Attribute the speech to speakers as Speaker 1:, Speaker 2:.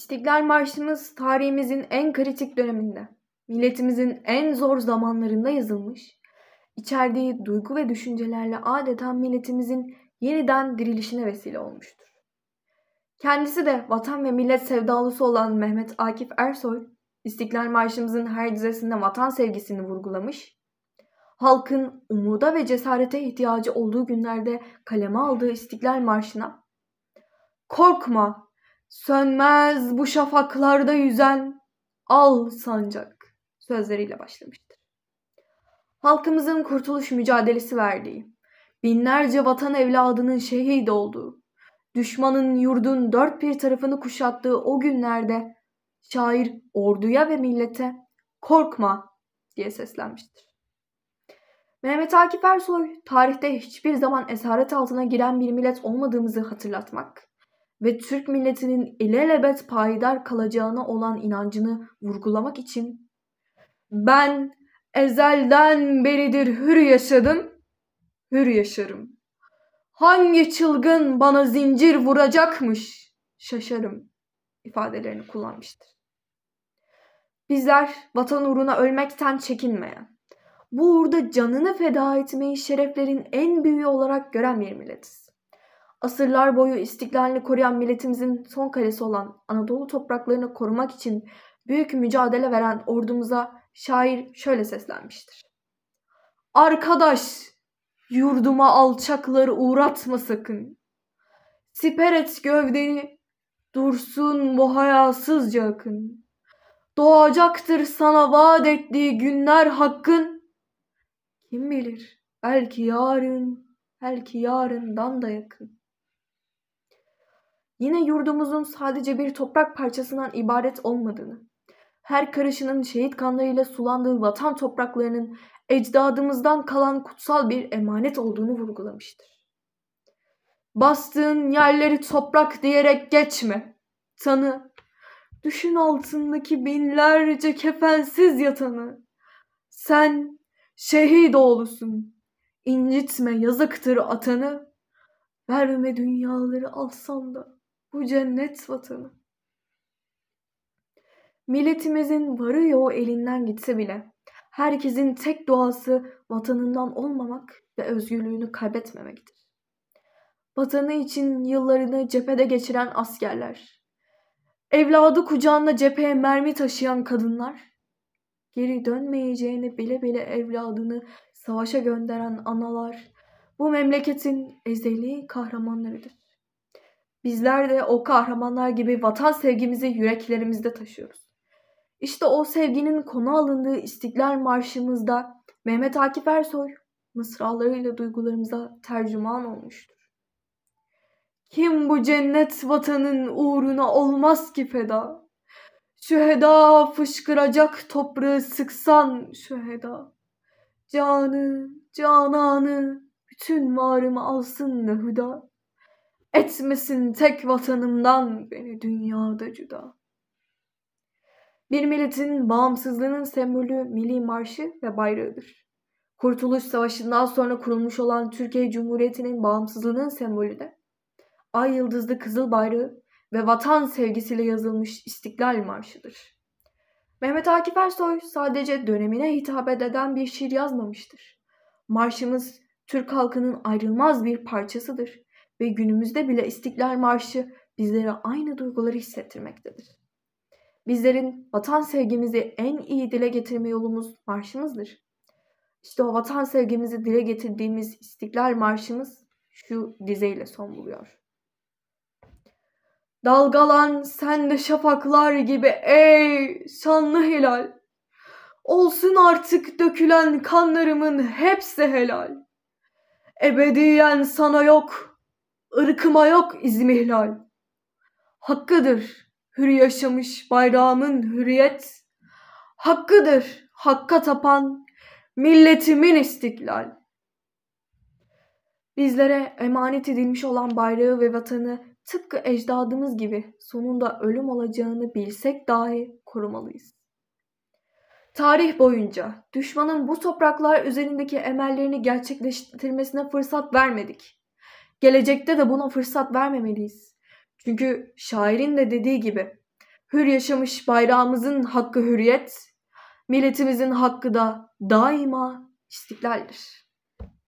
Speaker 1: İstiklal Marşımız tarihimizin en kritik döneminde, milletimizin en zor zamanlarında yazılmış, içerdiği duygu ve düşüncelerle adeta milletimizin yeniden dirilişine vesile olmuştur. Kendisi de vatan ve millet sevdalısı olan Mehmet Akif Ersoy, İstiklal Marşımızın her dizesinde vatan sevgisini vurgulamış, halkın umuda ve cesarete ihtiyacı olduğu günlerde kaleme aldığı İstiklal Marşı'na Korkma, sönmez bu şafaklarda yüzen al sancak sözleriyle başlamıştır. Halkımızın kurtuluş mücadelesi verdiği, binlerce vatan evladının şehit olduğu, düşmanın yurdun dört bir tarafını kuşattığı o günlerde şair orduya ve millete korkma diye seslenmiştir. Mehmet Akif Ersoy tarihte hiçbir zaman esaret altına giren bir millet olmadığımızı hatırlatmak ve Türk milletinin ilelebet payidar kalacağına olan inancını vurgulamak için ben ezelden beridir hür yaşadım, hür yaşarım. Hangi çılgın bana zincir vuracakmış şaşarım ifadelerini kullanmıştır. Bizler vatan uğruna ölmekten çekinmeyen, bu uğurda canını feda etmeyi şereflerin en büyüğü olarak gören bir milletiz. Asırlar boyu istiklalini koruyan milletimizin son kalesi olan Anadolu topraklarını korumak için büyük mücadele veren ordumuza şair şöyle seslenmiştir. Arkadaş, yurduma alçakları uğratma sakın. Siper et gövdeni, dursun bu hayasızca akın. Doğacaktır sana vaat ettiği günler hakkın. Kim bilir belki yarın, belki yarından da yakın. Yine yurdumuzun sadece bir toprak parçasından ibaret olmadığını, her karışının şehit kanlarıyla sulandığı vatan topraklarının ecdadımızdan kalan kutsal bir emanet olduğunu vurgulamıştır. Bastığın yerleri toprak diyerek geçme. Tanı, düşün altındaki binlerce kefensiz yatanı. Sen şehit oğlusun. İncitme yazıktır atanı. Verme dünyaları alsan da bu cennet vatanı. Milletimizin varı yoğu elinden gitse bile herkesin tek duası vatanından olmamak ve özgürlüğünü kaybetmemektir. Vatanı için yıllarını cephede geçiren askerler, evladı kucağında cepheye mermi taşıyan kadınlar, geri dönmeyeceğini bile bile evladını savaşa gönderen analar, bu memleketin ezeli kahramanlarıdır. Bizler de o kahramanlar gibi vatan sevgimizi yüreklerimizde taşıyoruz. İşte o sevginin konu alındığı İstiklal Marşımızda Mehmet Akif Ersoy mısralarıyla duygularımıza tercüman olmuştur. Kim bu cennet vatanın uğruna olmaz ki feda? Şüheda fışkıracak toprağı sıksan şüheda. Canı, cananı, bütün varımı alsın ne hüda. Etmesin tek vatanımdan beni dünyada cüda. Bir milletin bağımsızlığının sembolü milli marşı ve bayrağıdır. Kurtuluş Savaşı'ndan sonra kurulmuş olan Türkiye Cumhuriyeti'nin bağımsızlığının sembolü de ay yıldızlı kızıl bayrağı ve vatan sevgisiyle yazılmış İstiklal Marşı'dır. Mehmet Akif Ersoy sadece dönemine hitap eden bir şiir yazmamıştır. Marşımız Türk halkının ayrılmaz bir parçasıdır ve günümüzde bile İstiklal Marşı bizlere aynı duyguları hissettirmektedir. Bizlerin vatan sevgimizi en iyi dile getirme yolumuz marşımızdır. İşte o vatan sevgimizi dile getirdiğimiz İstiklal Marşımız şu dizeyle son buluyor. Dalgalan sen de şafaklar gibi ey şanlı hilal. Olsun artık dökülen kanlarımın hepsi helal. Ebediyen sana yok, ırkıma yok izmihlal. Hakkıdır hür yaşamış bayrağımın hürriyet. Hakkıdır hakka tapan milletimin istiklal. Bizlere emanet edilmiş olan bayrağı ve vatanı tıpkı ecdadımız gibi sonunda ölüm olacağını bilsek dahi korumalıyız. Tarih boyunca düşmanın bu topraklar üzerindeki emellerini gerçekleştirmesine fırsat vermedik. Gelecekte de buna fırsat vermemeliyiz. Çünkü şairin de dediği gibi Hür yaşamış bayrağımızın hakkı hürriyet, milletimizin hakkı da daima istiklaldir.